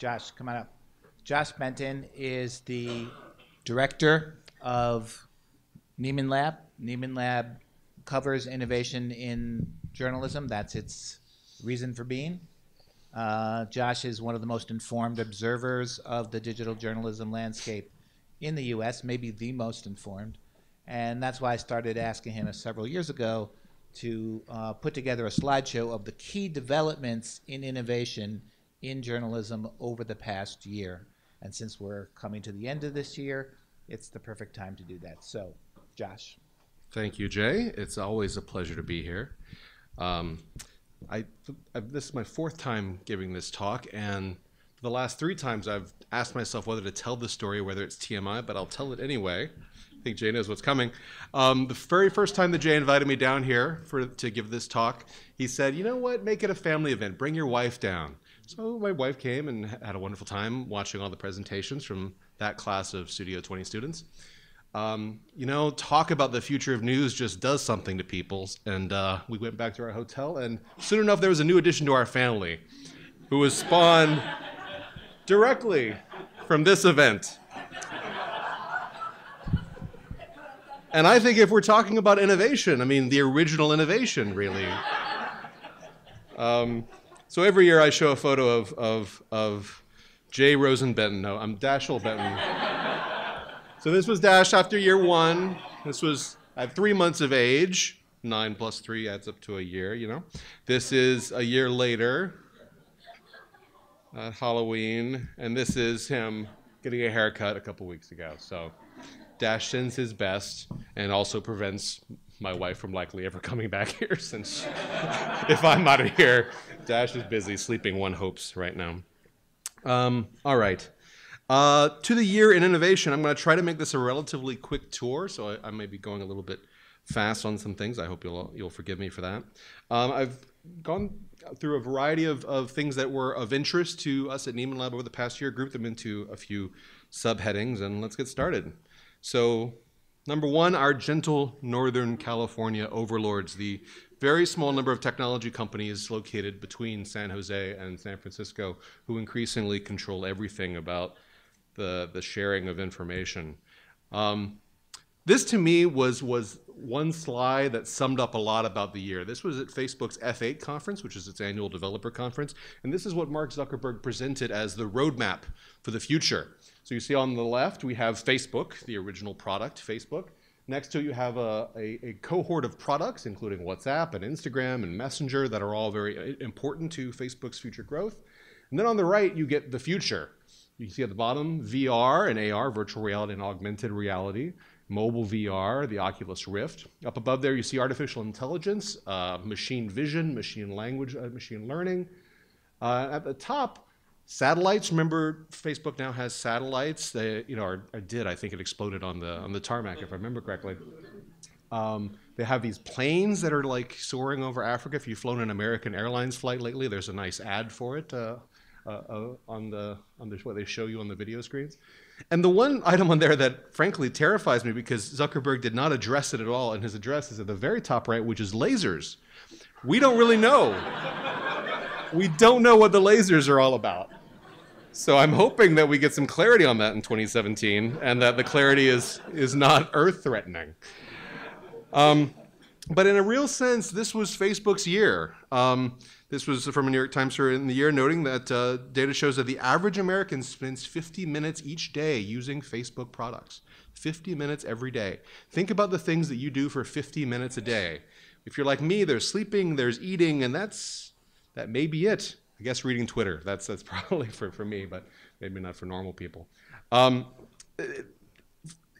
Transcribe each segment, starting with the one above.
Josh, come on up. Josh Benton is the director of Nieman Lab. Nieman Lab covers innovation in journalism. That's its reason for being. Uh, Josh is one of the most informed observers of the digital journalism landscape in the U.S., maybe the most informed. And that's why I started asking him several years ago to uh, put together a slideshow of the key developments in innovation in journalism over the past year. And since we're coming to the end of this year, it's the perfect time to do that. So, Josh. Thank you, Jay. It's always a pleasure to be here. Um, I, this is my fourth time giving this talk, and the last three times I've asked myself whether to tell the story, whether it's TMI, but I'll tell it anyway. I think Jay knows what's coming. Um, the very first time that Jay invited me down here for to give this talk, he said, "You know what? Make it a family event. Bring your wife down." So my wife came and had a wonderful time watching all the presentations from that class of Studio 20 students. Um, you know, talk about the future of news just does something to people. And uh, we went back to our hotel, and soon enough, there was a new addition to our family who was spawned directly from this event. And I think if we're talking about innovation, I mean, the original innovation, really. Um, so every year I show a photo of, of, of Jay Rosen Benton. No, I'm Dashiell Benton. so this was Dash after year one. This was at three months of age. Nine plus three adds up to a year, you know. This is a year later at Halloween. And this is him getting a haircut a couple weeks ago. So Dash sends his best and also prevents my wife from likely ever coming back here since if I'm out of here, Dash is busy sleeping one hopes right now. Um, all right. Uh, to the year in innovation, I'm going to try to make this a relatively quick tour, so I, I, may be going a little bit fast on some things. I hope you'll you'll forgive me for that. Um, I've gone through a variety of, of things that were of interest to us at Nieman Lab over the past year, grouped them into a few subheadings, and let's get started. So, number one, our gentle Northern California overlords, the very small number of technology companies located between San Jose and San Francisco who increasingly control everything about the, the sharing of information. Um, this to me was, was one slide that summed up a lot about the year. This was at Facebook's F8 conference, which is its annual developer conference. And this is what Mark Zuckerberg presented as the roadmap for the future. So you see on the left, we have Facebook, the original product, Facebook. Next to it, you have a, a, a, cohort of products, including WhatsApp and Instagram and Messenger, that are all very uh, important to Facebook's future growth. And then on the right, you get the future. You see at the bottom, VR and AR, virtual reality and augmented reality, mobile VR, the Oculus Rift. Up above there, you see artificial intelligence, uh, machine vision, machine language, uh, machine learning. Uh, at the top, Satellites. Remember, Facebook now has satellites. They, you know, or, or did I think it exploded on the on the tarmac, if I remember correctly. Um, they have these planes that are like soaring over Africa. If you've flown an American Airlines flight lately, there's a nice ad for it uh, uh, uh, on the on the what they show you on the video screens. And the one item on there that frankly terrifies me because Zuckerberg did not address it at all, and his address is at the very top right, which is lasers. We don't really know. we don't know what the lasers are all about. So I'm hoping that we get some clarity on that in 2017 and that the clarity is, is not earth threatening. Um, but in a real sense, this was Facebook's year. Um, this was from a New York Times in the year, noting that uh, data shows that the average American spends 50 minutes each day using Facebook products. 50 minutes every day. Think about the things that you do for 50 minutes a day. If you're like me, there's sleeping, there's eating, and that's that may be it. I guess reading Twitter. That's that's probably for, for me, but maybe not for normal people. Um,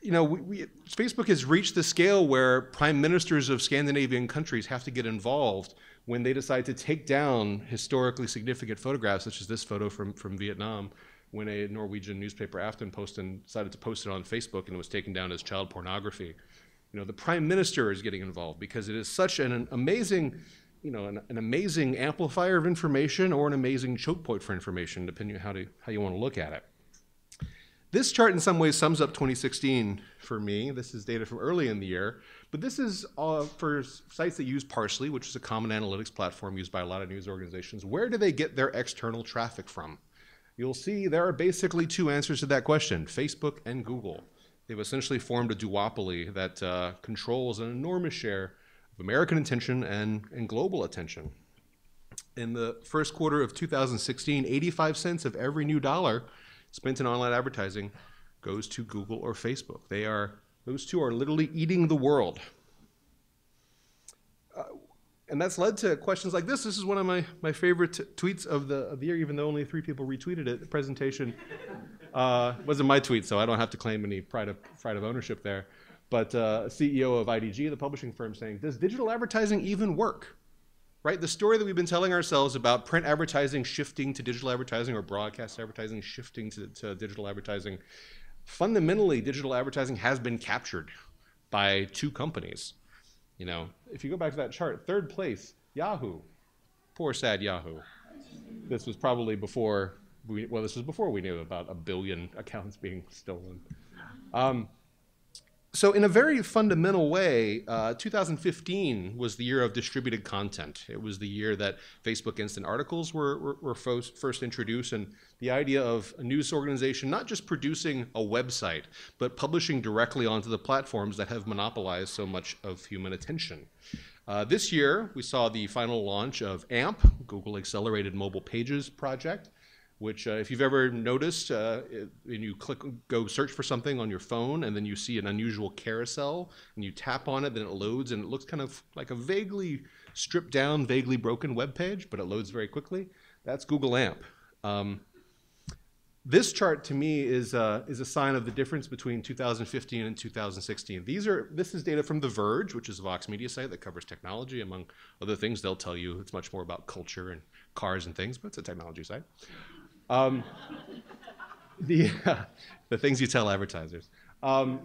you know, we, we, Facebook has reached the scale where prime ministers of Scandinavian countries have to get involved when they decide to take down historically significant photographs, such as this photo from, from Vietnam, when a Norwegian newspaper, Aftenposten, decided to post it on Facebook and it was taken down as child pornography. You know, the prime minister is getting involved because it is such an, an amazing you know, an, an, amazing amplifier of information or an amazing choke point for information, depending on how, to, how you want to look at it. This chart in some ways sums up 2016 for me. This is data from early in the year, but this is uh, for sites that use Parse.ly, which is a common analytics platform used by a lot of news organizations. Where do they get their external traffic from? you'll see there are basically two answers to that question Facebook and Google. They've essentially formed a duopoly that uh, controls an enormous share American attention and, and global attention. In the first quarter of 2016, 85 cents of every new dollar spent in online advertising goes to Google or Facebook. They are, those two are literally eating the world. Uh, and that's led to questions like this. This is one of my, my favorite tweets of the, of the year, even though only three people retweeted it. The presentation uh, wasn't my tweet, so I don't have to claim any pride of, pride of ownership there. But uh, CEO of IDG, the publishing firm, saying, Does digital advertising even work? Right? The story that we've been telling ourselves about print advertising shifting to digital advertising or broadcast advertising shifting to, to digital advertising, fundamentally, digital advertising has been captured by two companies. You know, if you go back to that chart, third place, Yahoo. Poor sad Yahoo. This was probably before we, well, this was before we knew about a billion accounts being stolen. Um, so in a very fundamental way, uh, 2015 was the year of distributed content. It was the year that Facebook Instant Articles were, were, were first introduced, and the idea of a news organization not just producing a website, but publishing directly onto the platforms that have monopolized so much of human attention. Uh, this year, we saw the final launch of AMP, Google Accelerated Mobile Pages project which uh, if you've ever noticed, uh, and you click, go search for something on your phone, and then you see an unusual carousel, and you tap on it, then it loads, and it looks kind of like a vaguely stripped down, vaguely broken web page, but it loads very quickly. That's Google AMP. Um, this chart to me is, uh, is a sign of the difference between 2015 and 2016. These are, this is data from The Verge, which is a Vox Media site that covers technology. Among other things, they'll tell you it's much more about culture and cars and things, but it's a technology site. Um, the, the things you tell advertisers. Um,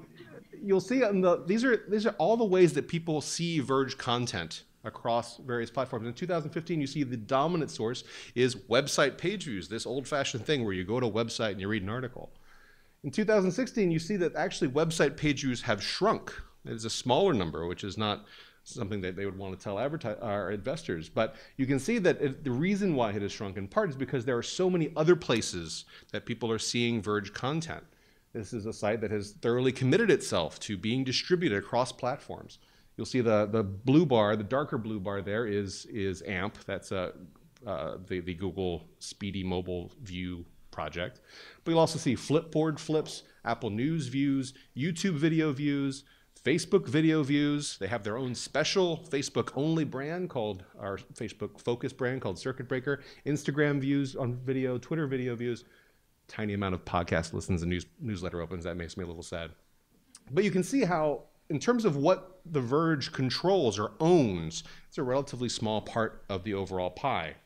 you'll see the, these are these are all the ways that people see Verge content across various platforms. In 2015, you see the dominant source is website page views, this old-fashioned thing where you go to a website and you read an article. In 2016, you see that actually website page views have shrunk. It is a smaller number, which is not something that they would want to tell our investors. But you can see that it, the reason why it has shrunk in part is because there are so many other places that people are seeing Verge content. This is a site that has thoroughly committed itself to being distributed across platforms. You'll see the, the blue bar, the darker blue bar there is, is AMP. That's uh, uh, the, the Google Speedy Mobile View project. But you'll also see Flipboard flips, Apple News views, YouTube video views, Facebook video views. They have their own special Facebook only brand called our Facebook focus brand called Circuit Breaker. Instagram views on video, Twitter video views. Tiny amount of podcast listens and news, newsletter opens. That makes me a little sad. But you can see how, in terms of what The Verge controls or owns, it's a relatively small part of the overall pie.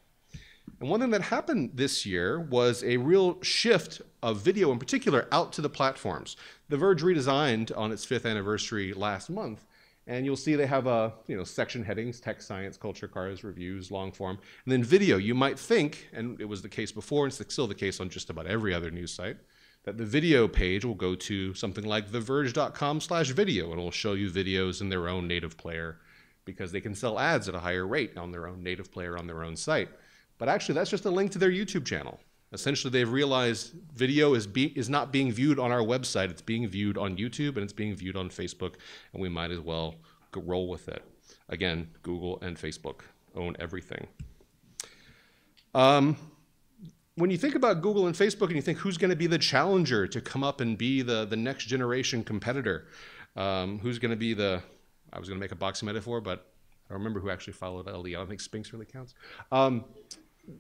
And one thing that happened this year was a real shift of video in particular out to the platforms. The Verge redesigned on its fifth anniversary last month, and you'll see they have a you know section headings: tech, science, culture, cars, reviews, long form, and then video. You might think, and it was the case before, and it's still the case on just about every other news site, that the video page will go to something like theverge.com slash video, and it'll show you videos in their own native player, because they can sell ads at a higher rate on their own native player on their own site. But actually, that's just a link to their YouTube channel. Essentially, they've realized video is, be, is not being viewed on our website. It's being viewed on YouTube and it's being viewed on Facebook, and we might as well roll with it. Again, Google and Facebook own everything. Um, when you think about Google and Facebook and you think who's going to be the challenger to come up and be the, the next generation competitor, um, who's going to be the, I was going to make a boxing metaphor, but I don't remember who actually followed Ali. I don't think Spinks really counts. Um,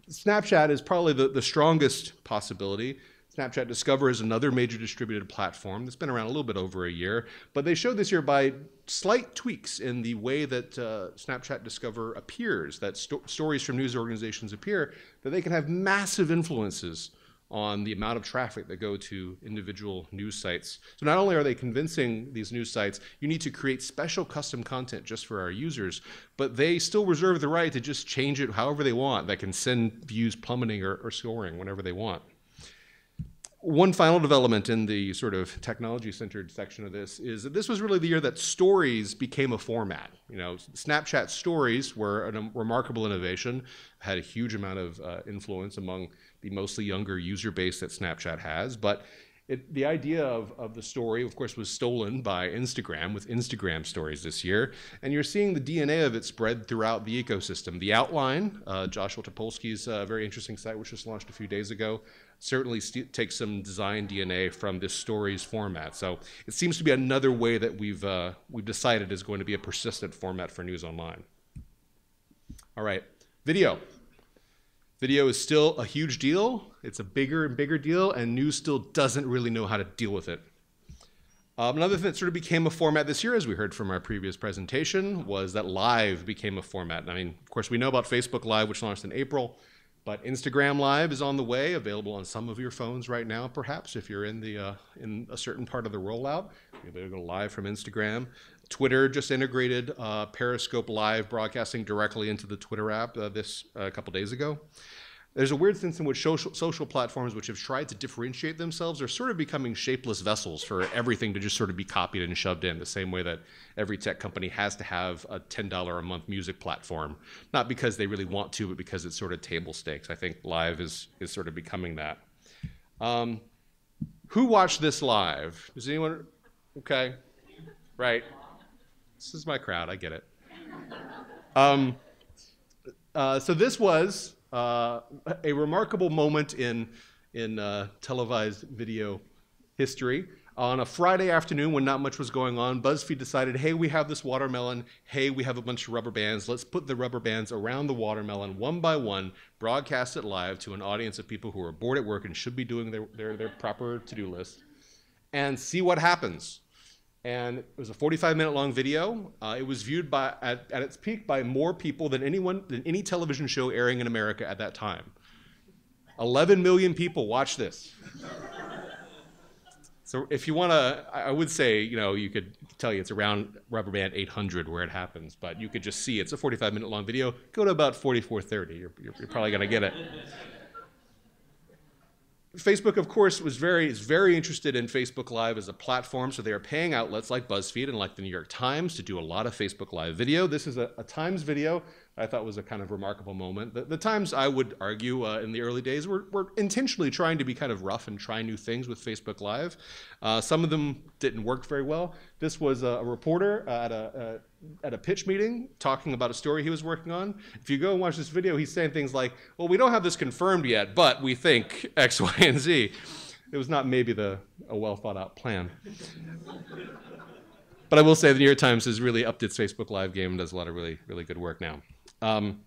Snapchat is probably the, the strongest possibility. Snapchat Discover is another major distributed platform that's been around a little bit over a year, but they showed this year by slight tweaks in the way that uh, Snapchat Discover appears, that sto stories from news organizations appear, that they can have massive influences on the amount of traffic that go to individual news sites. So not only are they convincing these news sites, you need to create special custom content just for our users, but they still reserve the right to just change it however they want. That can send views plummeting or, or soaring whenever they want. One final development in the sort of technology-centered section of this is that this was really the year that stories became a format. You know, Snapchat stories were a remarkable innovation, had a huge amount of uh, influence among the mostly younger user base that Snapchat has, but it, the idea of, of the story, of course, was stolen by Instagram with Instagram stories this year. And you're seeing the DNA of it spread throughout the ecosystem. The outline, uh, Joshua Topolsky's uh, very interesting site, which just launched a few days ago, certainly takes some design DNA from this story's format. So it seems to be another way that we've, uh, we've decided is going to be a persistent format for news online. All right, video. Video is still a huge deal. It's a bigger and bigger deal, and news still doesn't really know how to deal with it. Um, another thing that sort of became a format this year, as we heard from our previous presentation, was that Live became a format. I mean, of course, we know about Facebook Live, which launched in April, but Instagram Live is on the way, available on some of your phones right now, perhaps, if you're in, the, uh, in a certain part of the rollout. You'll be able to go live from Instagram. Twitter just integrated uh, Periscope Live broadcasting directly into the Twitter app uh, this a uh, couple days ago. There's a weird sense in which social, social platforms which have tried to differentiate themselves are sort of becoming shapeless vessels for everything to just sort of be copied and shoved in, the same way that every tech company has to have a $10 a month music platform, not because they really want to, but because it's sort of table stakes. I think live is, is sort of becoming that. Um, who watched this live? Does anyone? Okay, right. This is my crowd. I get it. Um, uh, so this was uh, a remarkable moment in, in uh, televised video history. On a Friday afternoon when not much was going on, BuzzFeed decided, hey, we have this watermelon. Hey, we have a bunch of rubber bands. Let's put the rubber bands around the watermelon one by one, broadcast it live to an audience of people who are bored at work and should be doing their, their, their proper to do list, and see what happens and it was a 45 minute long video. Uh, it was viewed by, at, at its peak by more people than anyone than any television show airing in America at that time. 11 million people watched this. so if you want to, I would say, you know, you could tell you it's around rubber band 800 where it happens, but you could just see it's a 45 minute long video. Go to about 4430. You're, you're, you're probably going to get it. Facebook, of course, was very is very interested in Facebook Live as a platform, so they are paying outlets like BuzzFeed and like the New York Times to do a lot of Facebook Live video. This is a, a Times video I thought was a kind of remarkable moment. The, the Times, I would argue, uh, in the early days, were, were intentionally trying to be kind of rough and try new things with Facebook Live. Uh, some of them didn't work very well. This was a, a reporter uh, at a, at a pitch meeting talking about a story he was working on. If you go and watch this video, he's saying things like, well, we don't have this confirmed yet, but we think X, Y, and Z. It was not maybe the, a well thought out plan. but I will say the New York Times has really upped its Facebook Live game and does a lot of really, really good work now. Um,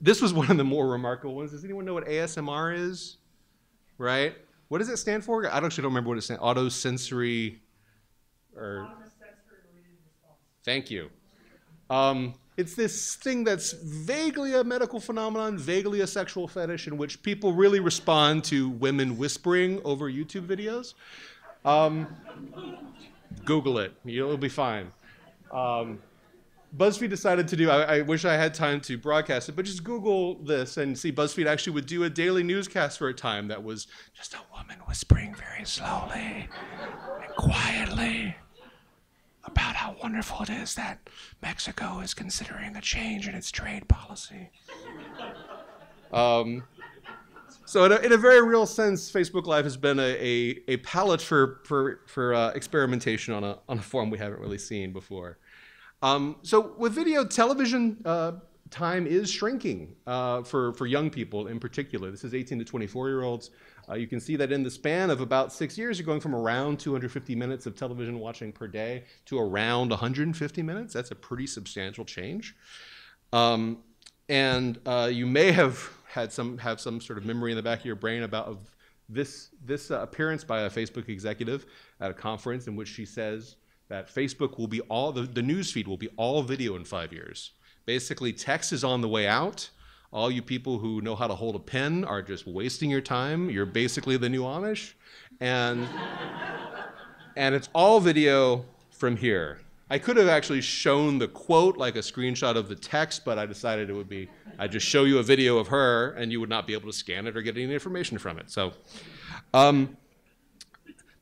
this was one of the more remarkable ones. Does anyone know what ASMR is? Right? What does it stand for? I actually don't remember what it stands. Auto sensory, or thank you. Um, it's this thing that's vaguely a medical phenomenon, vaguely a sexual fetish, in which people really respond to women whispering over YouTube videos. Um, Google it; you'll be fine. Um, BuzzFeed decided to do, I, I, wish I had time to broadcast it, but just Google this and see BuzzFeed actually would do a daily newscast for a time that was just a woman whispering very slowly and quietly about how wonderful it is that Mexico is considering a change in its trade policy. Um, so in a, in a, very real sense, Facebook Live has been a, a, a palette for, for, for uh, experimentation on a, on a form we haven't really seen before. Um, so with video, television uh, time is shrinking uh, for, for young people in particular. This is 18 to 24 year olds. Uh, you can see that in the span of about six years, you're going from around 250 minutes of television watching per day to around 150 minutes. That's a pretty substantial change. Um, and uh, you may have had some have some sort of memory in the back of your brain about of this this uh, appearance by a Facebook executive at a conference in which she says that Facebook will be all, the, the news feed will be all video in five years. Basically, text is on the way out. All you people who know how to hold a pen are just wasting your time. You're basically the new Amish. And, and it's all video from here. I could have actually shown the quote like a screenshot of the text, but I decided it would be, I'd just show you a video of her and you would not be able to scan it or get any information from it. So, um,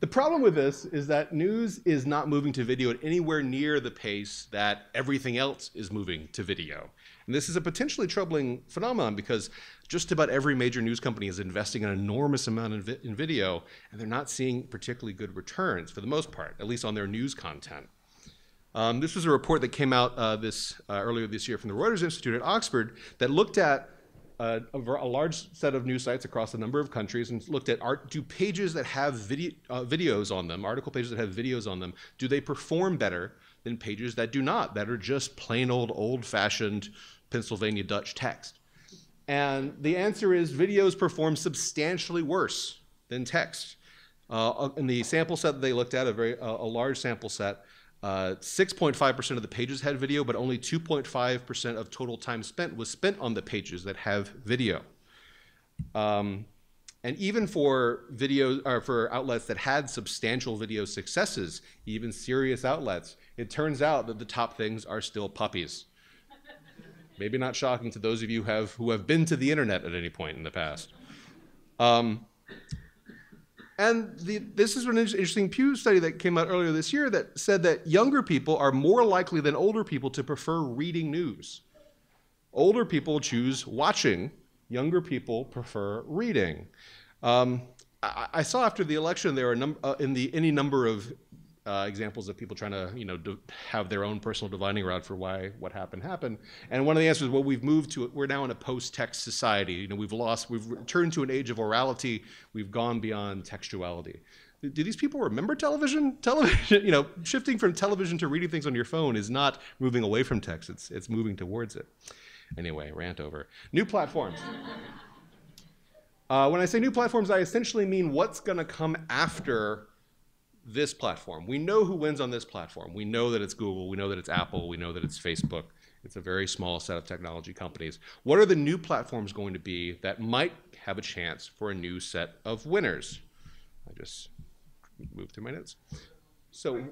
The problem with this is that news is not moving to video at anywhere near the pace that everything else is moving to video. And this is a potentially troubling phenomenon because just about every major news company is investing an enormous amount in, vi in video, and they're not seeing particularly good returns for the most part, at least on their news content. Um, this was a report that came out uh, this uh, earlier this year from the Reuters Institute at Oxford that looked at uh, a, a, large set of news sites across a number of countries and looked at art, do pages that have video, uh, videos on them, article pages that have videos on them, do they perform better than pages that do not, that are just plain old, old-fashioned Pennsylvania Dutch text? And the answer is videos perform substantially worse than text. Uh, in the sample set that they looked at, a very a large sample set, 6.5% uh, of the pages had video, but only 2.5% of total time spent was spent on the pages that have video. Um, and even for videos or for outlets that had substantial video successes, even serious outlets, it turns out that the top things are still puppies. Maybe not shocking to those of you who have, who have been to the internet at any point in the past. Um, and the, this is an interesting Pew study that came out earlier this year that said that younger people are more likely than older people to prefer reading news. Older people choose watching, younger people prefer reading. Um, I, I, saw after the election there are num- uh, in the any number of uh, examples of people trying to, you know, have their own personal dividing rod for why what happened happened. And one of the answers, well, we've moved to, we're now in a post-text society. You know, we've lost, we've returned to an age of orality. We've gone beyond textuality. Do these people remember television? Television, you know, shifting from television to reading things on your phone is not moving away from text. It's it's moving towards it. Anyway, rant over. New platforms. Uh, when I say new platforms, I essentially mean what's going to come after this platform. We know who wins on this platform. We know that it's Google. We know that it's Apple. We know that it's Facebook. It's a very small set of technology companies. What are the new platforms going to be that might have a chance for a new set of winners? I just moved through my notes. So,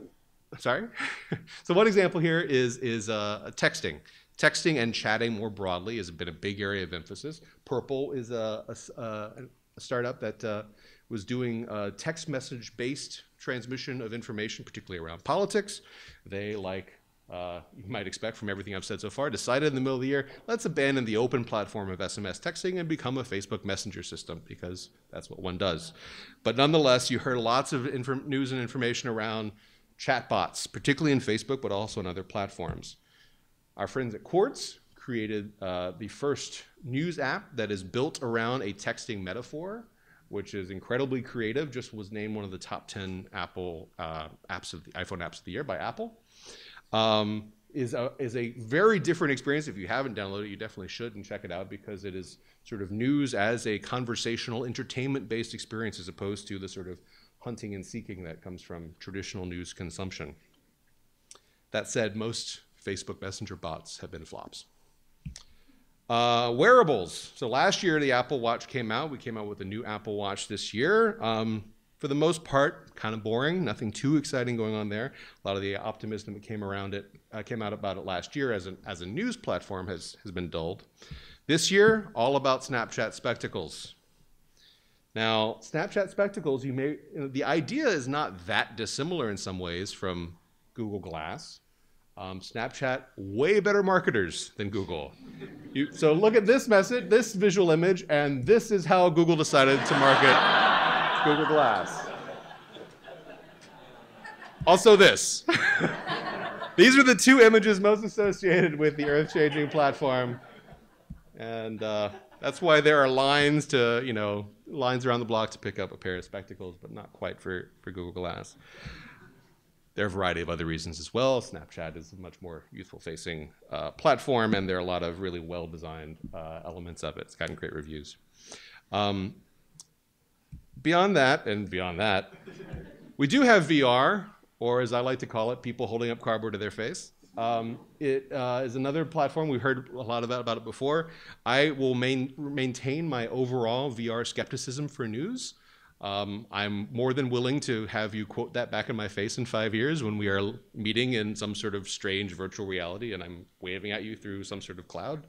sorry. so one example here is is uh, texting. Texting and chatting more broadly has been a big area of emphasis. Purple is a, a, a startup that uh, was doing uh, text message based transmission of information, particularly around politics. They, like uh, you might expect from everything I've said so far, decided in the middle of the year, let's abandon the open platform of SMS texting and become a Facebook Messenger system because that's what one does. But nonetheless, you heard lots of news and information around chatbots, particularly in Facebook, but also in other platforms. Our friends at Quartz created uh, the first news app that is built around a texting metaphor which is incredibly creative, just was named one of the top 10 Apple uh, apps of the iPhone apps of the year by Apple. Um, is a, is a very different experience. If you haven't downloaded it, you definitely should and check it out because it is sort of news as a conversational, entertainment-based experience as opposed to the sort of hunting and seeking that comes from traditional news consumption. That said, most Facebook Messenger bots have been flops. Uh, wearables. So last year the Apple Watch came out. We came out with a new Apple Watch this year. Um, for the most part, kind of boring. Nothing too exciting going on there. A lot of the optimism that came around it uh, came out about it last year as, an, as a news platform has, has been dulled. This year, all about Snapchat spectacles. Now, Snapchat spectacles, you may you know, the idea is not that dissimilar in some ways from Google Glass. Um, Snapchat, way better marketers than Google. You, so look at this message, this visual image, and this is how Google decided to market Google Glass. Also this. These are the two images most associated with the earth-changing platform. And uh, that's why there are lines to, you know, lines around the block to pick up a pair of spectacles, but not quite for, for Google Glass. There are a variety of other reasons as well. Snapchat is a much more youthful facing uh, platform, and there are a lot of really well designed uh, elements of it. It's gotten great reviews. Um, beyond that, and beyond that, we do have VR, or as I like to call it, people holding up cardboard to their face. Um, it uh, is another platform. We've heard a lot about, about it before. I will main, maintain my overall VR skepticism for news. Um, I'm more than willing to have you quote that back in my face in five years when we are meeting in some sort of strange virtual reality and I'm waving at you through some sort of cloud.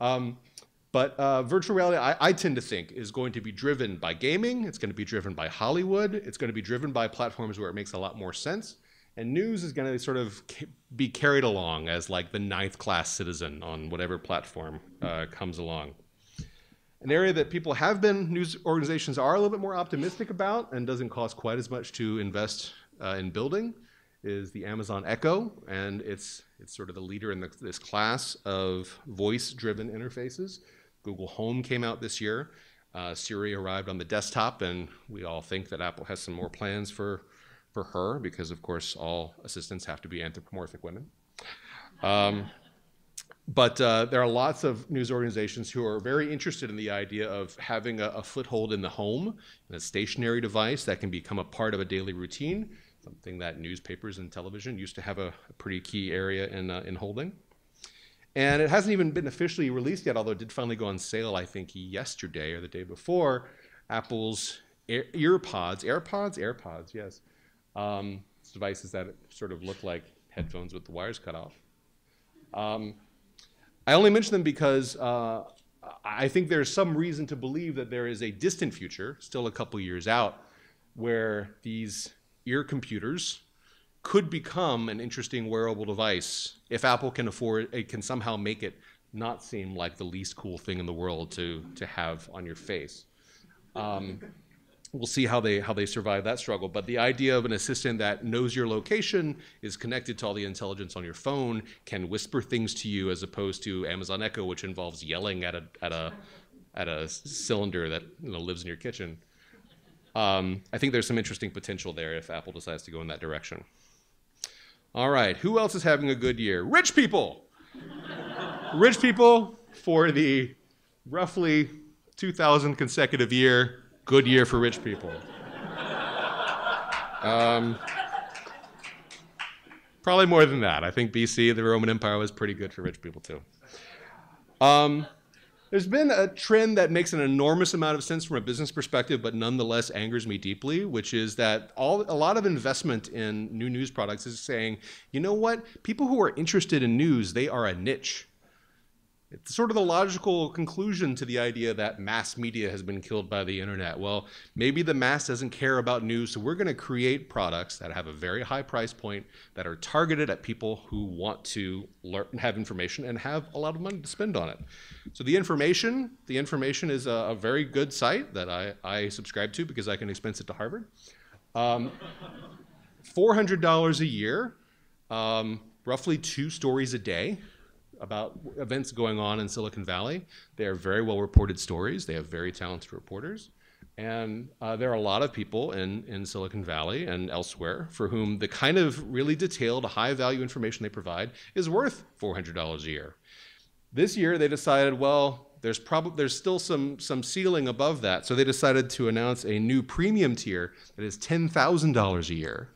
Um, But uh, virtual reality, I, I, tend to think, is going to be driven by gaming. It's going to be driven by Hollywood. It's going to be driven by platforms where it makes a lot more sense. And news is going to sort of be carried along as like the ninth class citizen on whatever platform uh, comes along. An area that people have been, news organizations are a little bit more optimistic about and doesn't cost quite as much to invest uh, in building is the Amazon Echo, and it's, it's sort of the leader in the, this class of voice-driven interfaces. Google Home came out this year. Uh, Siri arrived on the desktop, and we all think that Apple has some more plans for, for her because, of course, all assistants have to be anthropomorphic women. Um, but uh, there are lots of news organizations who are very interested in the idea of having a, a foothold in the home, a stationary device that can become a part of a daily routine, something that newspapers and television used to have a, a pretty key area in, uh, in holding. And it hasn't even been officially released yet, although it did finally go on sale, I think, yesterday or the day before. Apple's Air, EarPods, AirPods, AirPods, yes. Um, devices that sort of look like headphones with the wires cut off. Um, I only mention them because uh, I think there's some reason to believe that there is a distant future, still a couple years out, where these ear computers could become an interesting wearable device if Apple can afford it can somehow make it not seem like the least cool thing in the world to to have on your face. Um, we'll see how they how they survive that struggle. But the idea of an assistant that knows your location, is connected to all the intelligence on your phone, can whisper things to you, as opposed to Amazon Echo, which involves yelling at a at a at a cylinder that you know, lives in your kitchen. Um, I think there's some interesting potential there if Apple decides to go in that direction. All right, who else is having a good year? Rich people! Rich people for the roughly 2,000 consecutive year, good year for rich people. Um, probably more than that. I think BC, the Roman Empire, was pretty good for rich people too. Um, there's been a trend that makes an enormous amount of sense from a business perspective, but nonetheless angers me deeply, which is that all, a lot of investment in new news products is saying, you know what? People who are interested in news, they are a niche. It's sort of the logical conclusion to the idea that mass media has been killed by the internet. Well, maybe the mass doesn't care about news, so we're going to create products that have a very high price point that are targeted at people who want to learn, have information and have a lot of money to spend on it. So the information, the information is a, a very good site that I, I subscribe to because I can expense it to Harvard. Um, $400 a year, um, roughly two stories a day about events going on in Silicon Valley. They are very well reported stories. They have very talented reporters. And uh, there are a lot of people in, in Silicon Valley and elsewhere for whom the kind of really detailed, high value information they provide is worth $400 a year. This year they decided, well, there's probably there's still some some ceiling above that. So they decided to announce a new premium tier that is $10,000 a year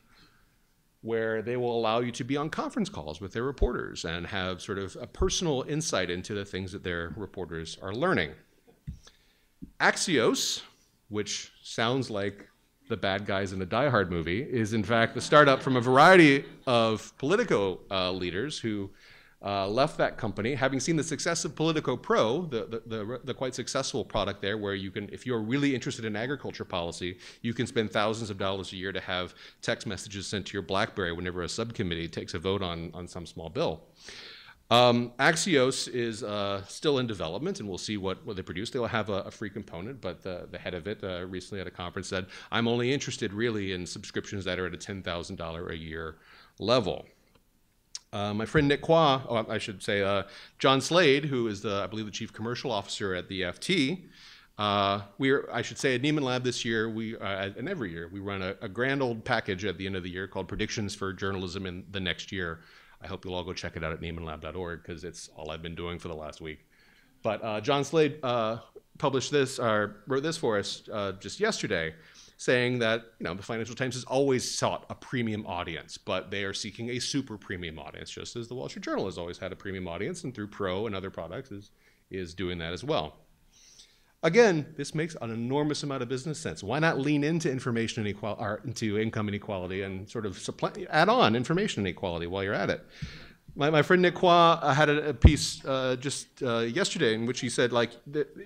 where they will allow you to be on conference calls with their reporters and have sort of a personal insight into the things that their reporters are learning. Axios, which sounds like the bad guys in a Die Hard movie, is in fact the startup from a variety of Politico uh, leaders who uh, left that company, having seen the success of Politico Pro, the, the, the, the, quite successful product there, where you can, if you're really interested in agriculture policy, you can spend thousands of dollars a year to have text messages sent to your BlackBerry whenever a subcommittee takes a vote on, on some small bill. Um, Axios is uh, still in development, and we'll see what, what they produce. They'll have a, a free component, but the, the head of it uh, recently at a conference said, I'm only interested really in subscriptions that are at a $10,000 a year level. Uh, my friend Nick Quah, oh, I should say, uh, John Slade, who is the, I believe, the chief commercial officer at the FT. Uh, we are, I should say, at Nieman Lab this year, we, uh, and every year, we run a, a, grand old package at the end of the year called Predictions for Journalism in the Next Year. I hope you'll all go check it out at niemanlab.org because it's all I've been doing for the last week. But uh, John Slade uh, published this, or wrote this for us just yesterday saying that you know the Financial Times has always sought a premium audience, but they are seeking a super premium audience, just as the Wall Street Journal has always had a premium audience, and through Pro and other products is is doing that as well. Again, this makes an enormous amount of business sense. Why not lean into information inequality, or into income inequality, and sort of add on information inequality while you're at it? My, my friend Nick Quah uh, had a, a piece uh, just uh, yesterday in which he said, like,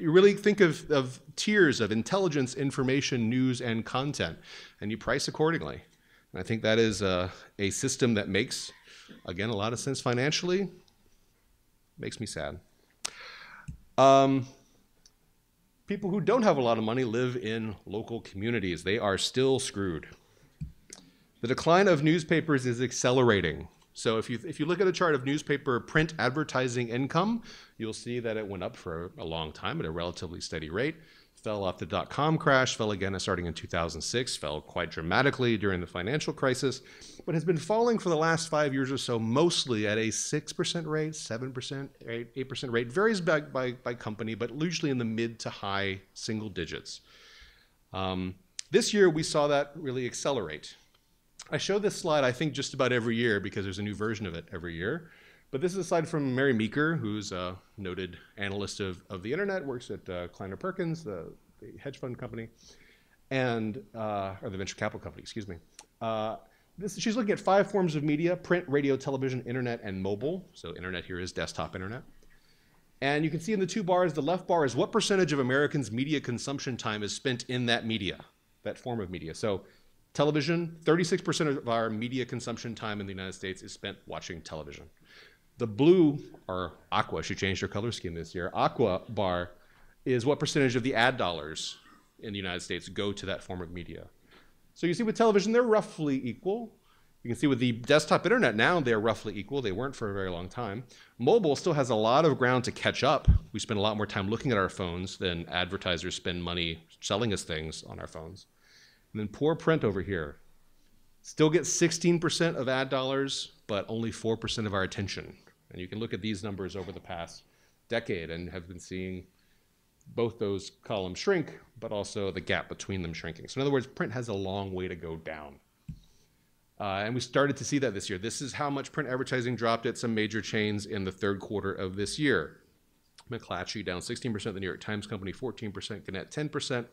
you really think of, of tiers of intelligence, information, news, and content, and you price accordingly. And I think that is uh, a system that makes, again, a lot of sense financially. Makes me sad. Um, people who don't have a lot of money live in local communities. They are still screwed. The decline of newspapers is accelerating. So if you, if you look at a chart of newspaper print advertising income, you'll see that it went up for a long time at a relatively steady rate, fell off the dot-com crash, fell again starting in 2006, fell quite dramatically during the financial crisis, but has been falling for the last five years or so, mostly at a 6% rate, 7%, 8% rate, varies by, by, by company, but usually in the mid to high single digits. Um, this year, we saw that really accelerate. I show this slide, I think, just about every year because there's a new version of it every year. But this is a slide from Mary Meeker, who's a noted analyst of, of the internet, works at uh, Kleiner Perkins, the, the, hedge fund company, and uh, or the venture capital company, excuse me. Uh, this, she's looking at five forms of media: print, radio, television, internet, and mobile. So internet here is desktop internet. And you can see in the two bars, the left bar is what percentage of Americans' media consumption time is spent in that media, that form of media. So Television, 36% of our media consumption time in the United States is spent watching television. The blue, or aqua, she changed her color scheme this year, aqua bar is what percentage of the ad dollars in the United States go to that form of media. So you see with television, they're roughly equal. You can see with the desktop internet now, they're roughly equal. They weren't for a very long time. Mobile still has a lot of ground to catch up. We spend a lot more time looking at our phones than advertisers spend money selling us things on our phones. And then poor print over here. Still gets 16% of ad dollars, but only 4% of our attention. And you can look at these numbers over the past decade and have been seeing both those columns shrink, but also the gap between them shrinking. So in other words, print has a long way to go down. Uh, and we started to see that this year. This is how much print advertising dropped at some major chains in the third quarter of this year. McClatchy down 16%, the New York Times Company 14%, Gannett 10%.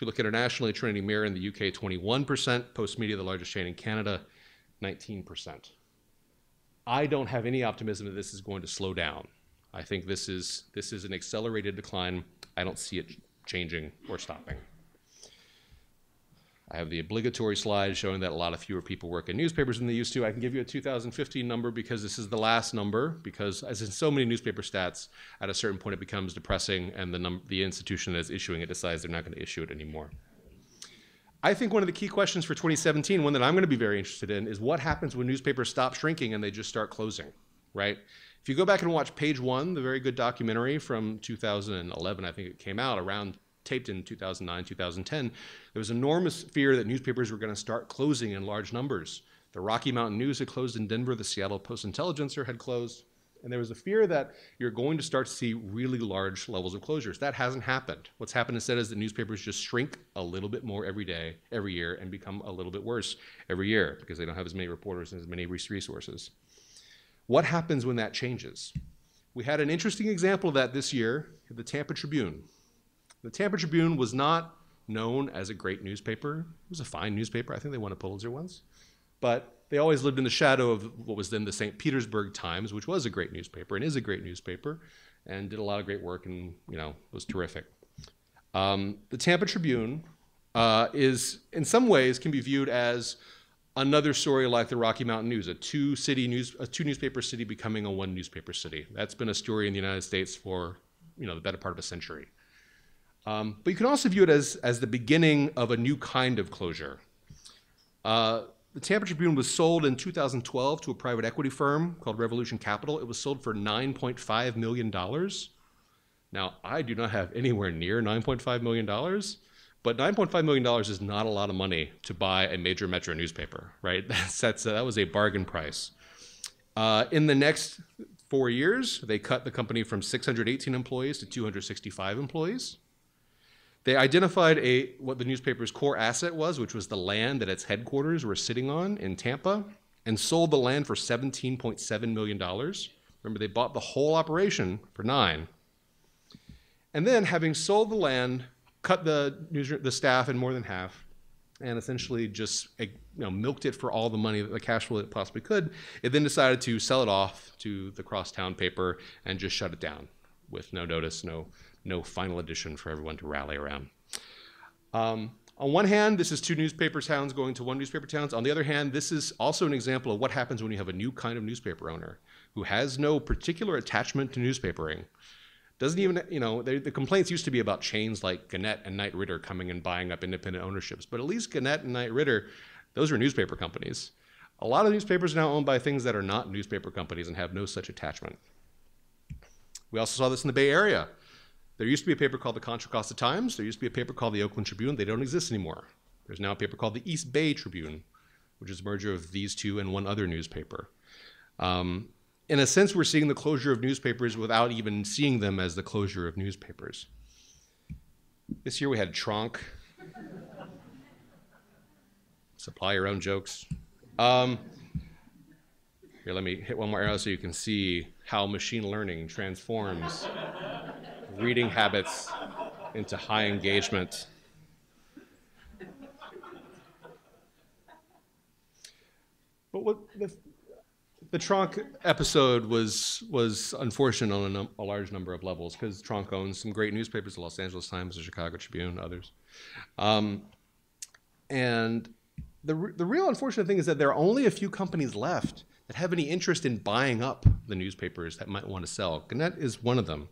If you look internationally, Trinity Mirror in the UK 21%, Postmedia, the largest chain in Canada, 19%. I don't have any optimism that this is going to slow down. I think this is, this is an accelerated decline. I don't see it changing or stopping. I have the obligatory slide showing that a lot of fewer people work in newspapers than they used to. I can give you a 2015 number because this is the last number, because as in so many newspaper stats, at a certain point it becomes depressing and the, the institution that is issuing it decides they're not going to issue it anymore. I think one of the key questions for 2017, one that I'm going to be very interested in, is what happens when newspapers stop shrinking and they just start closing, right? If you go back and watch Page One, the very good documentary from 2011, I think it came out around taped in 2009, 2010, there was enormous fear that newspapers were going to start closing in large numbers. The Rocky Mountain News had closed in Denver, the Seattle Post Intelligencer had closed, and there was a fear that you're going to start to see really large levels of closures. That hasn't happened. What's happened instead is that newspapers just shrink a little bit more every day, every year, and become a little bit worse every year because they don't have as many reporters and as many resources. What happens when that changes? We had an interesting example of that this year at the Tampa Tribune. The Tampa Tribune was not known as a great newspaper. It was a fine newspaper. I think they won a Pulitzer once. But they always lived in the shadow of what was then the St. Petersburg Times, which was a great newspaper and is a great newspaper and did a lot of great work and, you know, was terrific. Um, the Tampa Tribune uh, is, in some ways, can be viewed as another story like the Rocky Mountain News, a two city news, a two newspaper city becoming a one newspaper city. That's been a story in the United States for, you know, the better part of a century. Um, but you can also view it as, as the beginning of a new kind of closure. Uh, the Tampa Tribune was sold in 2012 to a private equity firm called Revolution Capital. It was sold for $9.5 million. Now, I do not have anywhere near $9.5 million, but $9.5 million is not a lot of money to buy a major metro newspaper, right? That's, that's, uh, that was a bargain price. Uh, in the next four years, they cut the company from 618 employees to 265 employees. They identified a what the newspaper's core asset was, which was the land that its headquarters were sitting on in Tampa, and sold the land for $17.7 million. Remember, they bought the whole operation for nine. And then, having sold the land, cut the, news, the staff in more than half, and essentially just you know, milked it for all the money, the cash flow it possibly could. It then decided to sell it off to the crosstown paper and just shut it down with no notice, no, no final edition for everyone to rally around. Um, on one hand, this is two newspaper towns going to one newspaper towns. On the other hand, this is also an example of what happens when you have a new kind of newspaper owner who has no particular attachment to newspapering. Doesn't even, you know, the complaints used to be about chains like Gannett and Knight Ridder coming and buying up independent ownerships. But at least Gannett and Knight Ridder, those are newspaper companies. A lot of newspapers are now owned by things that are not newspaper companies and have no such attachment. We also saw this in the Bay Area. There used to be a paper called the Contra Costa Times. There used to be a paper called the Oakland Tribune. They don't exist anymore. There's now a paper called the East Bay Tribune, which is a merger of these two and one other newspaper. Um, in a sense, we're seeing the closure of newspapers without even seeing them as the closure of newspapers. This year we had Tronc. Supply your own jokes. Um, here, let me hit one more arrow so you can see how machine learning transforms reading habits into high engagement. But what the, the Tronc episode was was unfortunate on a, a large number of levels because Tronc owns some great newspapers, the Los Angeles Times, the Chicago Tribune, others. Um, and the, the real unfortunate thing is that there are only a few companies left that have any interest in buying up the newspapers that might want to sell. Gannett is one of them.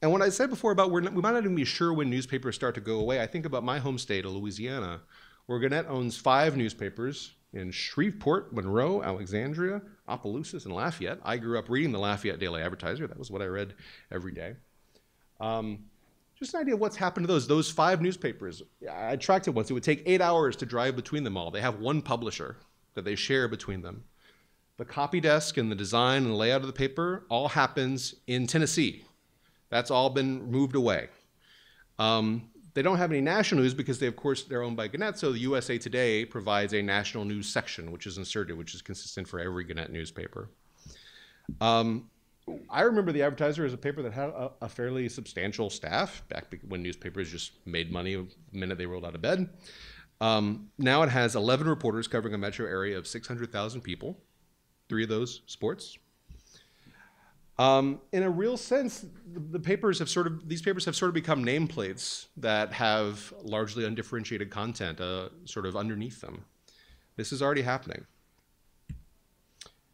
And when I said before about not, we might not even be sure when newspapers start to go away, I think about my home state of Louisiana, where Gannett owns five newspapers in Shreveport, Monroe, Alexandria, Opelousas, and Lafayette. I grew up reading the Lafayette Daily Advertiser. That was what I read every day. Um, just an idea of what's happened to those. Those five newspapers, I tracked it once. It would take eight hours to drive between them all. They have one publisher that they share between them. The copy desk and the design and the layout of the paper all happens in Tennessee. That's all been moved away. Um, they don't have any national news because they, of course, they're owned by Gannett. So the USA Today provides a national news section, which is inserted, which is consistent for every Gannett newspaper. Um, I remember the Advertiser as a paper that had a, a, fairly substantial staff back when newspapers just made money the minute they rolled out of bed. Um, now it has 11 reporters covering a metro area of 600,000 people, three of those sports, um, in a real sense, the, papers have sort of these papers have sort of become nameplates that have largely undifferentiated content uh, sort of underneath them. This is already happening.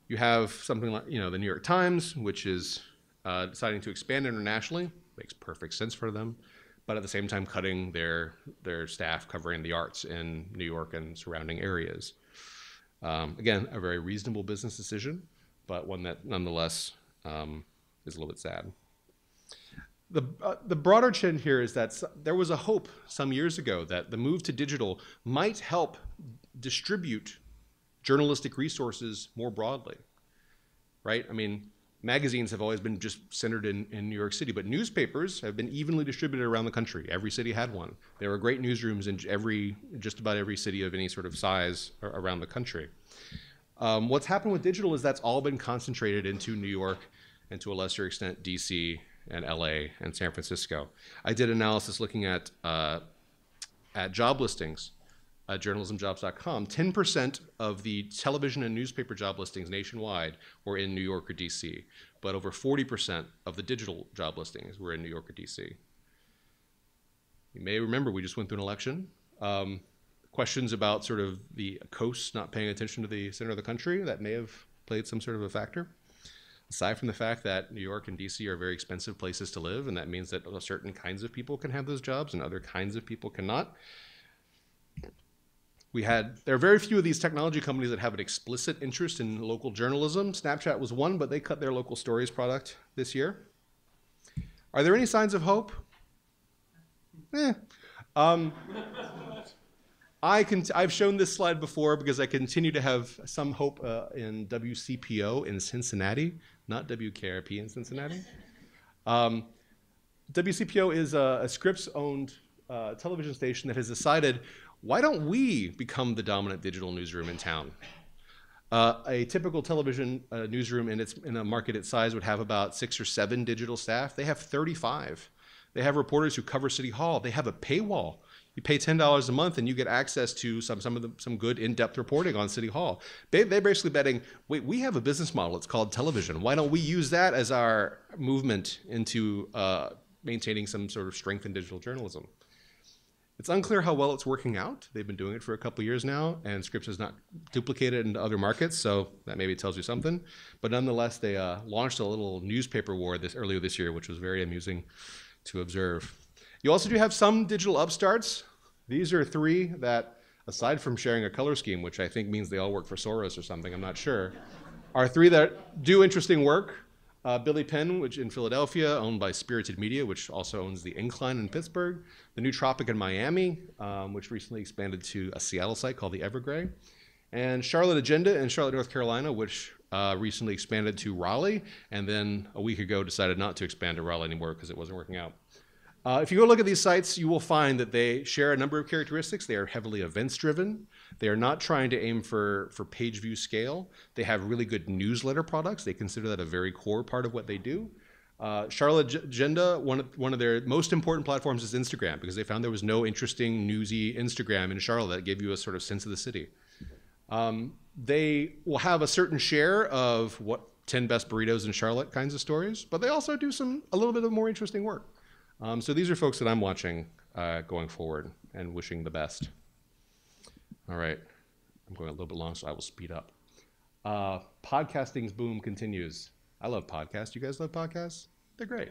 You have something like you know the New York Times, which is uh, deciding to expand internationally, makes perfect sense for them, but at the same time cutting their their staff covering the arts in New York and surrounding areas. Um, again, a very reasonable business decision, but one that nonetheless um, is a little bit sad. The, uh, the broader trend here is that there was a hope some years ago that the move to digital might help distribute journalistic resources more broadly, right? I mean, magazines have always been just centered in, in New York City, but newspapers have been evenly distributed around the country. Every city had one. There were great newsrooms in every, just about every city of any sort of size around the country. Um, what's happened with digital is that's all been concentrated into New York and to a lesser extent DC and LA and San Francisco. I did analysis looking at uh, at job listings at journalismjobs.com. 10% of the television and newspaper job listings nationwide were in New York or DC, but over 40% of the digital job listings were in New York or DC. You may remember we just went through an election. Um, questions about sort of the coast not paying attention to the center of the country that may have played some sort of a factor. Aside from the fact that New York and DC are very expensive places to live, and that means that certain kinds of people can have those jobs and other kinds of people cannot. We had there are very few of these technology companies that have an explicit interest in local journalism. Snapchat was one, but they cut their local stories product this year. Are there any signs of hope? Eh. Um, I can, I've shown this slide before because I continue to have some hope uh, in WCPO in Cincinnati, not WKRP in Cincinnati. Um, WCPO is a, a Scripps-owned uh, television station that has decided, why don't we become the dominant digital newsroom in town? Uh, a typical television uh, newsroom in, its, in a market its size would have about six or seven digital staff. They have 35. They have reporters who cover City Hall. They have a paywall You pay ten dollars a month, and you get access to some some of the some good in depth reporting on City Hall. They, they're basically betting, wait, we have a business model. It's called television. Why don't we use that as our movement into uh, maintaining some sort of strength in digital journalism? It's unclear how well it's working out. They've been doing it for a couple years now, and Scripps has not duplicated into other markets, so that maybe tells you something. But nonetheless, they uh, launched a little newspaper war this earlier this year, which was very amusing to observe. You also do have some digital upstarts. These are three that, aside from sharing a color scheme, which I think means they all work for Soros or something, I'm not sure, are three that do interesting work. Uh, Billy Penn, which in Philadelphia, owned by Spirited Media, which also owns the Incline in Pittsburgh. The New Tropic in Miami, um, which recently expanded to a Seattle site called the Evergrey. And Charlotte Agenda in Charlotte, North Carolina, which uh, recently expanded to Raleigh, and then a week ago decided not to expand to Raleigh anymore because it wasn't working out. Uh, if you go look at these sites, you will find that they share a number of characteristics. They are heavily events driven. They are not trying to aim for, for page view scale. They have really good newsletter products. They consider that a very core part of what they do. Uh, Charlotte Agenda, one of, one of their most important platforms is Instagram because they found there was no interesting, newsy Instagram in Charlotte that gave you a sort of sense of the city. Um, they will have a certain share of what 10 best burritos in Charlotte kinds of stories, but they also do some a little bit of more interesting work. Um, so these are folks that I'm watching uh, going forward and wishing the best. All right, I'm going a little bit long, so I will speed up. Uh, podcasting's boom continues. I love podcasts. You guys love podcasts? They're great.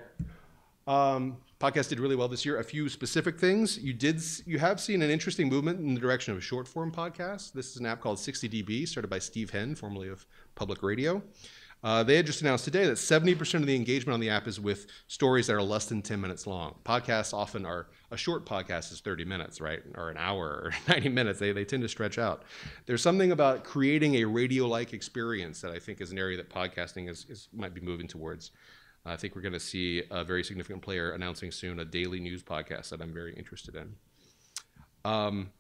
Um, podcast did really well this year. A few specific things. You did. You have seen an interesting movement in the direction of short form podcasts. This is an app called 60dB, started by Steve Henn, formerly of Public Radio. Uh, they had just announced today that 70% of the engagement on the app is with stories that are less than 10 minutes long. Podcasts often are, a short podcast is 30 minutes, right? Or an hour or 90 minutes. They, they tend to stretch out. There's something about creating a radio like experience that I think is an area that podcasting is, is might be moving towards. I think we're going to see a very significant player announcing soon a daily news podcast that I'm very interested in. Um,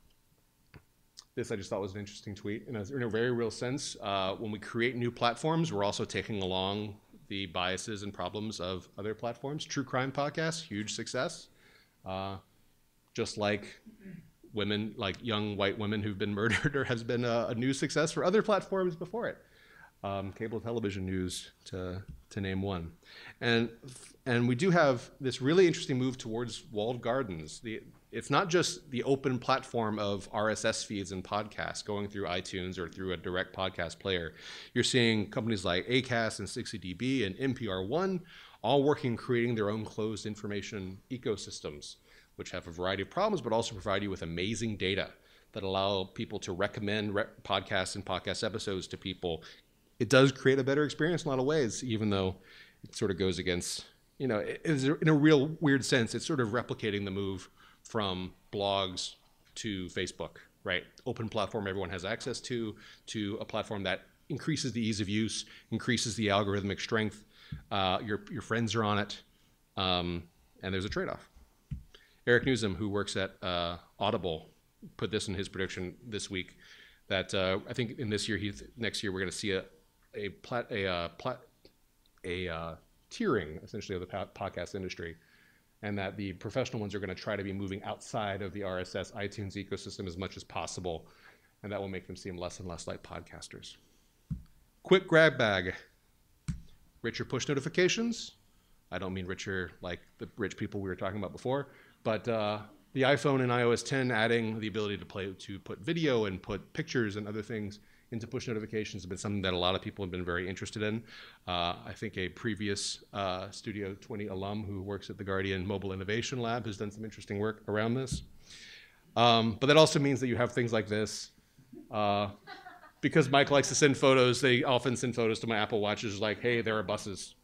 this I just thought was an interesting tweet. In a, in a very real sense, uh, when we create new platforms, we're also taking along the biases and problems of other platforms. True crime podcasts, huge success. Uh, just like women, like young white women who've been murdered, or has been a, a news success for other platforms before it. Um, cable television news, to to name one, and and we do have this really interesting move towards walled gardens. The it's not just the open platform of RSS feeds and podcasts going through iTunes or through a direct podcast player. You're seeing companies like Acast and 60dB and NPR One all working creating their own closed information ecosystems, which have a variety of problems, but also provide you with amazing data that allow people to recommend re- podcasts and podcast episodes to people. It does create a better experience in a lot of ways, even though it sort of goes against, you know, in a real weird sense, it's sort of replicating the move from blogs to Facebook, right? Open platform everyone has access to, to a platform that increases the ease of use, increases the algorithmic strength. Uh, your, your friends are on it, um, and there's a trade off. Eric Nuzum, who works at uh, Audible, put this in his prediction this week that uh, I think in this year, he, next year, we're going to see a, a, plat, a, uh, plat, a uh, tiering essentially of the podcast industry and that the professional ones are going to try to be moving outside of the RSS iTunes ecosystem as much as possible, and that will make them seem less and less like podcasters. Quick grab bag. Richer push notifications. I don't mean richer like the rich people we were talking about before, but uh, the iPhone and iOS 10 adding the ability to play to put video and put pictures and other things into push notifications has been something that a lot of people have been very interested in. Uh, I think a previous uh, Studio 20 alum who works at the Guardian Mobile Innovation Lab has done some interesting work around this. Um, but that also means that you have things like this. Uh, because Mic likes to send photos, they often send photos to my Apple Watches like, hey, there are buses.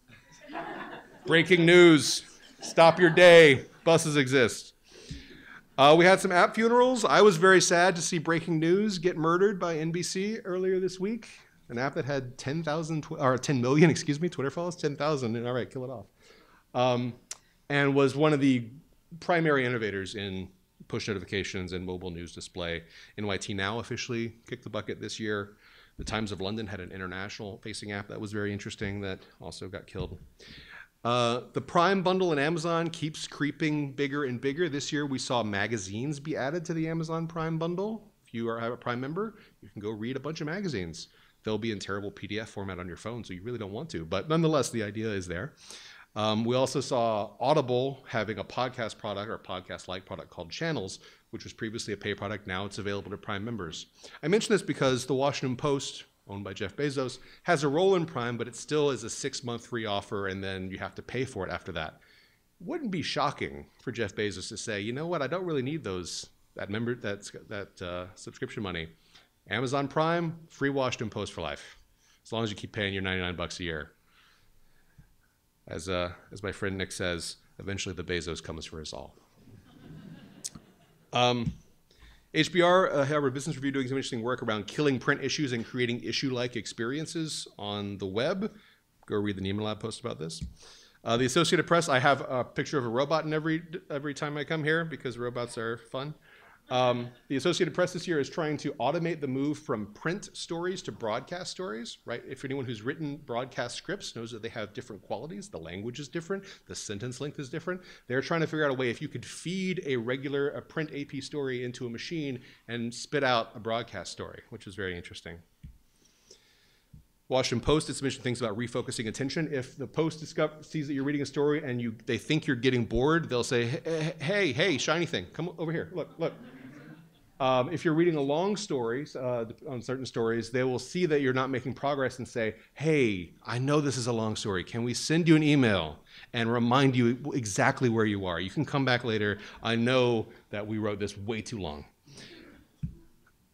Breaking news. Stop your day. Buses exist. Uh, we had some app funerals. I was very sad to see Breaking News get murdered by NBC earlier this week. An app that had 10,000 tw- or 10 million, excuse me, Twitter follows, 10,000. And all right, kill it off. Um, and was one of the primary innovators in push notifications and mobile news display. NYT Now officially kicked the bucket this year. The Times of London had an international facing app that was very interesting that also got killed. Uh, the Prime bundle in Amazon keeps creeping bigger and bigger. This year, we saw magazines be added to the Amazon Prime bundle. If you are a Prime member, you can go read a bunch of magazines. They'll be in terrible PDF format on your phone, so you really don't want to. But nonetheless, the idea is there. Um, we also saw Audible having a podcast product or podcast like product called Channels, which was previously a pay product. Now it's available to Prime members. I mention this because the Washington Post, owned by Jeff Bezos, has a role in Prime, but it still is a six month free offer, and then you have to pay for it after that. Wouldn't be shocking for Jeff Bezos to say, you know what, I don't really need those that member that that uh, subscription money. Amazon Prime, free Washington Post for life, as long as you keep paying your 99 bucks a year. As, uh, as my friend Nick says, eventually the Bezos comes for us all. Um, HBR, uh, Harvard Business Review, doing some interesting work around killing print issues and creating issue-like experiences on the web. Go read the Nieman Lab post about this. Uh, the Associated Press, I have a picture of a robot in every every time I come here because robots are fun. Um, the Associated Press this year is trying to automate the move from print stories to broadcast stories, right? If anyone who's written broadcast scripts knows that they have different qualities, the language is different, the sentence length is different. They're trying to figure out a way if you could feed a regular a print AP story into a machine and spit out a broadcast story, which is very interesting. Washington Post, it's mentioned things about refocusing attention. If the Post sees that you're reading a story and you, they think you're getting bored, they'll say, hey, hey, hey, shiny thing, come over here, look, look. Um, if you're reading a long story uh, on certain stories, they will see that you're not making progress and say, hey, I know this is a long story. Can we send you an email and remind you exactly where you are? You can come back later. I know that we wrote this way too long.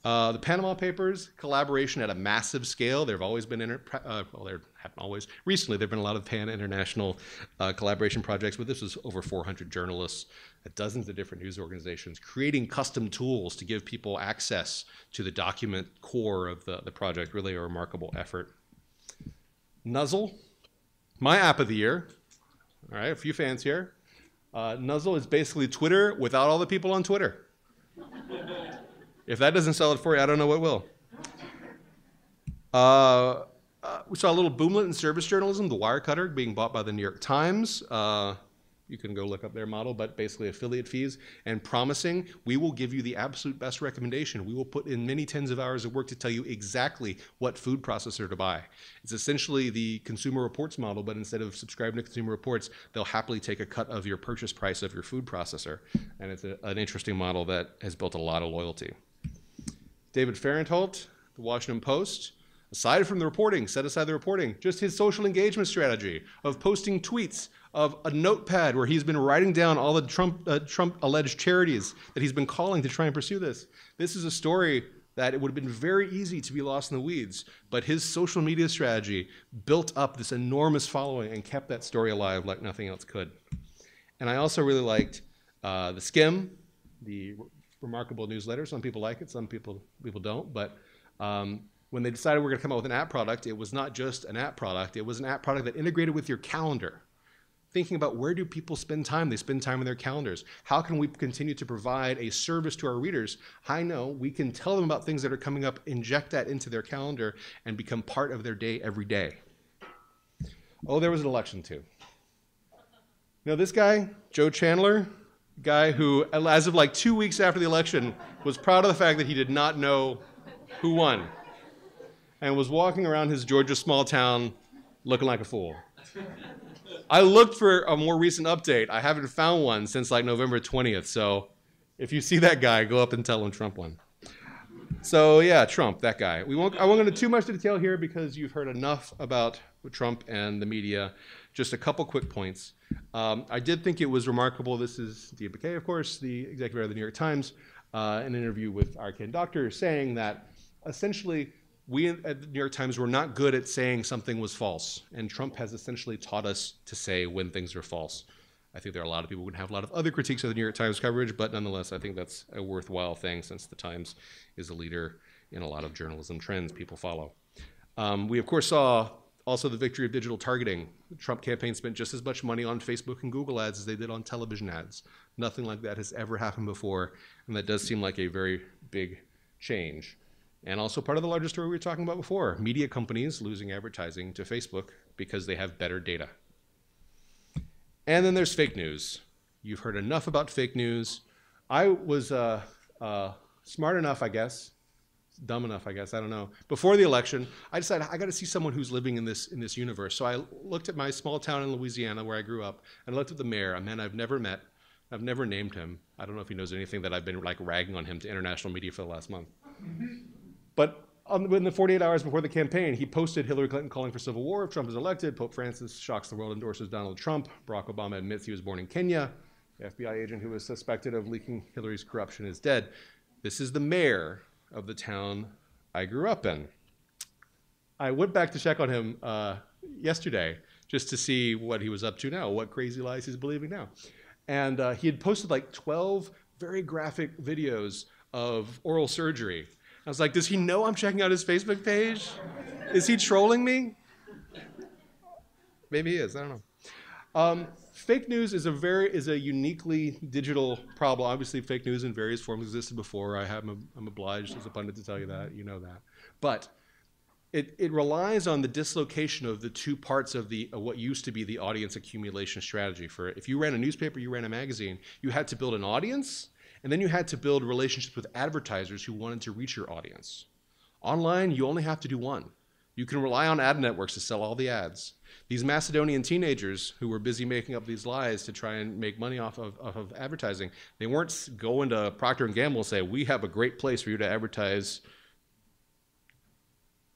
Uh, the Panama Papers, collaboration at a massive scale. There have always been, inter- uh, well, there haven't always. Recently, there have been a lot of pan international uh, collaboration projects, but this was over 400 journalists at dozens of different news organizations, creating custom tools to give people access to the document core of the, the project. Really a remarkable effort. Nuzzle, my app of the year. All right, a few fans here. Uh, Nuzzle is basically Twitter without all the people on Twitter. If that doesn't sell it for you, I don't know what will. Uh, uh, we saw a little boomlet in service journalism, the Wirecutter being bought by the New York Times. Uh, you can go look up their model, but basically affiliate fees and promising we will give you the absolute best recommendation. We will put in many tens of hours of work to tell you exactly what food processor to buy. It's essentially the consumer reports model, but instead of subscribing to consumer reports, they'll happily take a cut of your purchase price of your food processor. And it's a, an interesting model that has built a lot of loyalty. David Fahrenthold, the Washington Post, aside from the reporting, set aside the reporting, just his social engagement strategy of posting tweets of a notepad where he's been writing down all the Trump, uh, Trump alleged charities that he's been calling to try and pursue this. This is a story that it would have been very easy to be lost in the weeds, but his social media strategy built up this enormous following and kept that story alive like nothing else could. And I also really liked uh, the Skimm, the remarkable newsletter. Some people like it, some people people don't. But um, when they decided we are going to come out with an app product, it was not just an app product. It was an app product that integrated with your calendar. Thinking about where do people spend time? They spend time in their calendars. How can we continue to provide a service to our readers? I know we can tell them about things that are coming up, inject that into their calendar, and become part of their day every day. Oh, there was an election too. Now, this guy, Joe Chandler, guy who, as of like two weeks after the election, was proud of the fact that he did not know who won and was walking around his Georgia small town looking like a fool. I looked for a more recent update. I haven't found one since like November 20th. So if you see that guy, go up and tell him Trump won. So yeah, Trump, that guy. We won't. I won't go into too much detail here because you've heard enough about Trump and the media. Just a couple quick points. Um, I did think it was remarkable. This is Dean Baquet, of course, the executive editor of the New York Times, uh, an interview with our Ken Doctor, saying that essentially we at the New York Times were not good at saying something was false, and Trump has essentially taught us to say when things are false. I think there are a lot of people who have a lot of other critiques of the New York Times coverage, but nonetheless, I think that's a worthwhile thing since the Times is a leader in a lot of journalism trends people follow. Um, we, of course, saw also, the victory of digital targeting. The Trump campaign spent just as much money on Facebook and Google ads as they did on television ads. Nothing like that has ever happened before, and that does seem like a very big change. And also part of the larger story we were talking about before, media companies losing advertising to Facebook because they have better data. And then there's fake news. You've heard enough about fake news. I was uh, uh, smart enough, I guess, dumb enough, I guess, I don't know. Before the election, I decided I got to see someone who's living in this in this universe. So I looked at my small town in Louisiana where I grew up, and I looked at the mayor, a man I've never met. I've never named him. I don't know if he knows anything that I've been like ragging on him to international media for the last month. But on, within the 48 hours before the campaign, he posted Hillary Clinton calling for civil war if Trump is elected. Pope Francis shocks the world, endorses Donald Trump. Barack Obama admits he was born in Kenya. The FBI agent who was suspected of leaking Hillary's corruption is dead. This is the mayor of the town I grew up in. I went back to check on him uh, yesterday just to see what he was up to now, what crazy lies he's believing now. And uh, he had posted like 12 very graphic videos of oral surgery. I was like, does he know I'm checking out his Facebook page? Is he trolling me? Maybe he is. I don't know. Um, fake news is a very is a uniquely digital problem. Obviously, fake news in various forms existed before. I have I'm obliged as a pundit to tell you that. You know that, but it, it relies on the dislocation of the two parts of the of what used to be the audience accumulation strategy. For if you ran a newspaper, you ran a magazine, you had to build an audience, and then you had to build relationships with advertisers who wanted to reach your audience. Online, you only have to do one. You can rely on ad networks to sell all the ads. These Macedonian teenagers who were busy making up these lies to try and make money off of, off of advertising, they weren't going to Procter & Gamble and say, we have a great place for you to advertise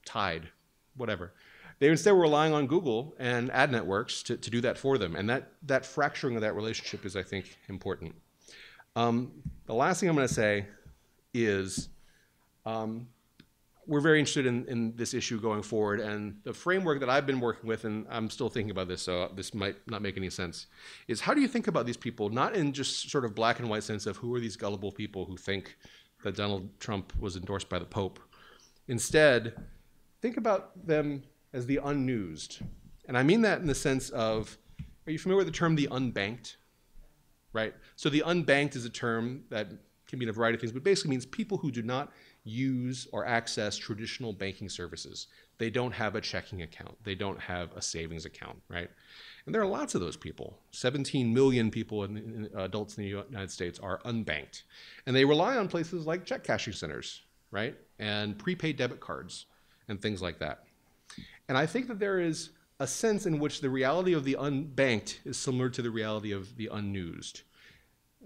Tide, whatever. They instead were relying on Google and ad networks to, to do that for them. And that, that fracturing of that relationship is, I think, important. Um, the last thing I'm going to say is um, we're very interested in, in this issue going forward. And the framework that I've been working with, and I'm still thinking about this, so this might not make any sense, is how do you think about these people, not in just sort of black and white sense of who are these gullible people who think that Donald Trump was endorsed by the Pope. Instead, think about them as the unnewsed. And I mean that in the sense of, are you familiar with the term the unbanked? Right? So the unbanked is a term that can mean a variety of things, but basically means people who do not use or access traditional banking services. They don't have a checking account. They don't have a savings account, right? And there are lots of those people. 17 million people, in, in, adults in the United States, are unbanked. And they rely on places like check cashing centers, right? And prepaid debit cards and things like that. And I think that there is a sense in which the reality of the unbanked is similar to the reality of the unnewsed.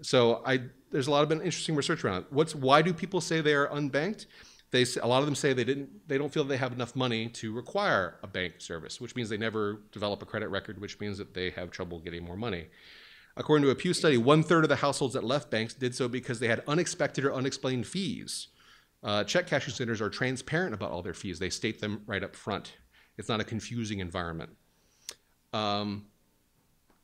So I, there's a lot of been interesting research around it. What's, why do people say they are unbanked? They, a lot of them say they, didn't, they don't feel they have enough money to require a bank service, which means they never develop a credit record, which means that they have trouble getting more money. According to a Pew study, one third of the households that left banks did so because they had unexpected or unexplained fees. Uh, check cashing centers are transparent about all their fees. They state them right up front. It's not a confusing environment. Um,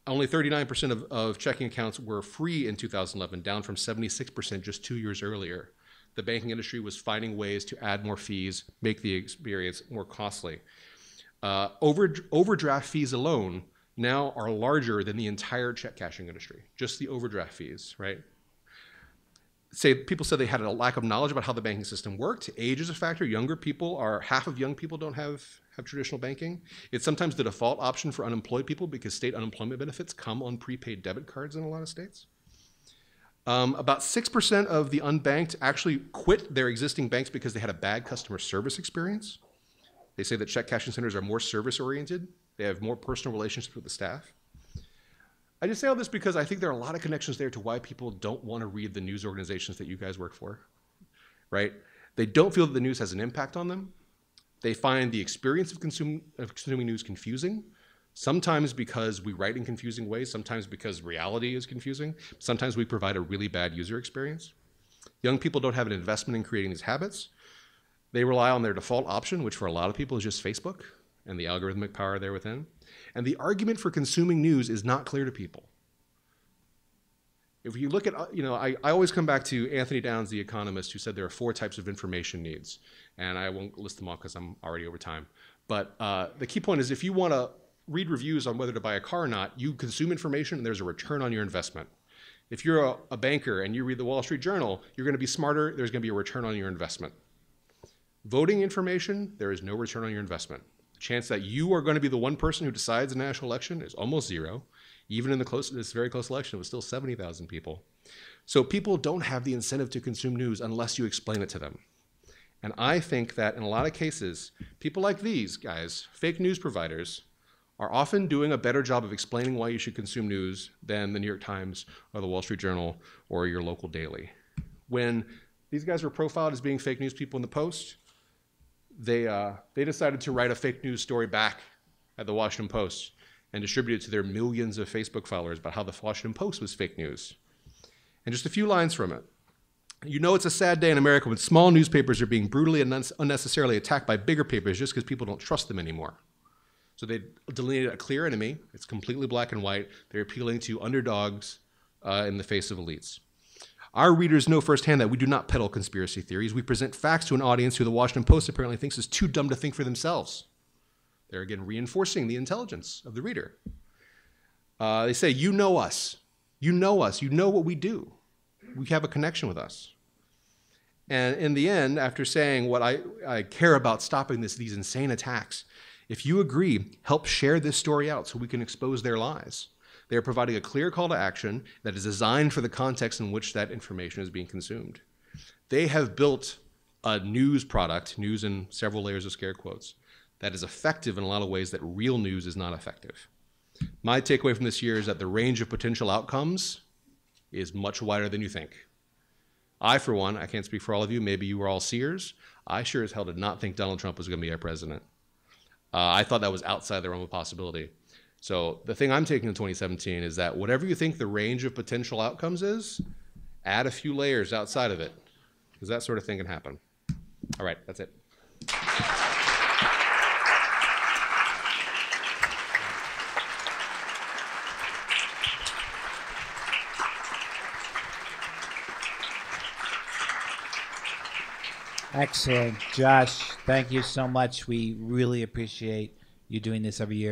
only 39% of, of checking accounts were free in 2011, down from 76% just two years earlier. The banking industry was finding ways to add more fees, make the experience more costly. Uh, over, overdraft fees alone now are larger than the entire check cashing industry, just the overdraft fees, right? Say people said they had a lack of knowledge about how the banking system worked. Age is a factor. Younger people are half of young people don't have have traditional banking. It's sometimes the default option for unemployed people because state unemployment benefits come on prepaid debit cards in a lot of states. Um, about 6% of the unbanked actually quit their existing banks because they had a bad customer service experience. They say that check cashing centers are more service oriented, they have more personal relationships with the staff. I just say all this because I think there are a lot of connections there to why people don't want to read the news organizations that you guys work for, right? They don't feel that the news has an impact on them. They find the experience of, consume, of consuming news confusing, sometimes because we write in confusing ways, sometimes because reality is confusing, sometimes we provide a really bad user experience. Young people don't have an investment in creating these habits. They rely on their default option, which for a lot of people is just Facebook and the algorithmic power there within. And the argument for consuming news is not clear to people. If you look at, uh, you know, I, I always come back to Anthony Downs, the economist, who said there are four types of information needs. And I won't list them all because I'm already over time. But uh, the key point is if you want to read reviews on whether to buy a car or not, you consume information and there's a return on your investment. If you're a, a banker and you read the Wall Street Journal, you're going to be smarter, there's going to be a return on your investment. Voting information, there is no return on your investment chance that you are going to be the one person who decides a national election is almost zero. Even in the close, this very close election, it was still 70,000 people. So people don't have the incentive to consume news unless you explain it to them. And I think that in a lot of cases, people like these guys, fake news providers, are often doing a better job of explaining why you should consume news than the New York Times or the Wall Street Journal or your local daily. When these guys were profiled as being fake news people in the Post, they, uh, they decided to write a fake news story back at the Washington Post and distribute it to their millions of Facebook followers about how the Washington Post was fake news. And just a few lines from it. You know it's a sad day in America when small newspapers are being brutally and unnecessarily attacked by bigger papers just because people don't trust them anymore. So they delineated a clear enemy. It's completely black and white. They're appealing to underdogs uh, in the face of elites. Our readers know firsthand that we do not peddle conspiracy theories. We present facts to an audience who the Washington Post apparently thinks is too dumb to think for themselves. They're again reinforcing the intelligence of the reader. Uh, they say, You know us. You know us. You know what we do. We have a connection with us. And in the end, after saying what I, I care about stopping this, these insane attacks, if you agree, help share this story out so we can expose their lies. They are providing a clear call to action that is designed for the context in which that information is being consumed. They have built a news product, news in several layers of scare quotes, that is effective in a lot of ways that real news is not effective. My takeaway from this year is that the range of potential outcomes is much wider than you think. I, for one, I can't speak for all of you, maybe you were all seers. I sure as hell did not think Donald Trump was going to be our president. Uh, I thought that was outside the realm of possibility. So the thing I'm taking in 2017 is that whatever you think the range of potential outcomes is, add a few layers outside of it, because that sort of thing can happen. All right, that's it. Excellent. Josh, thank you so much. We really appreciate you doing this every year.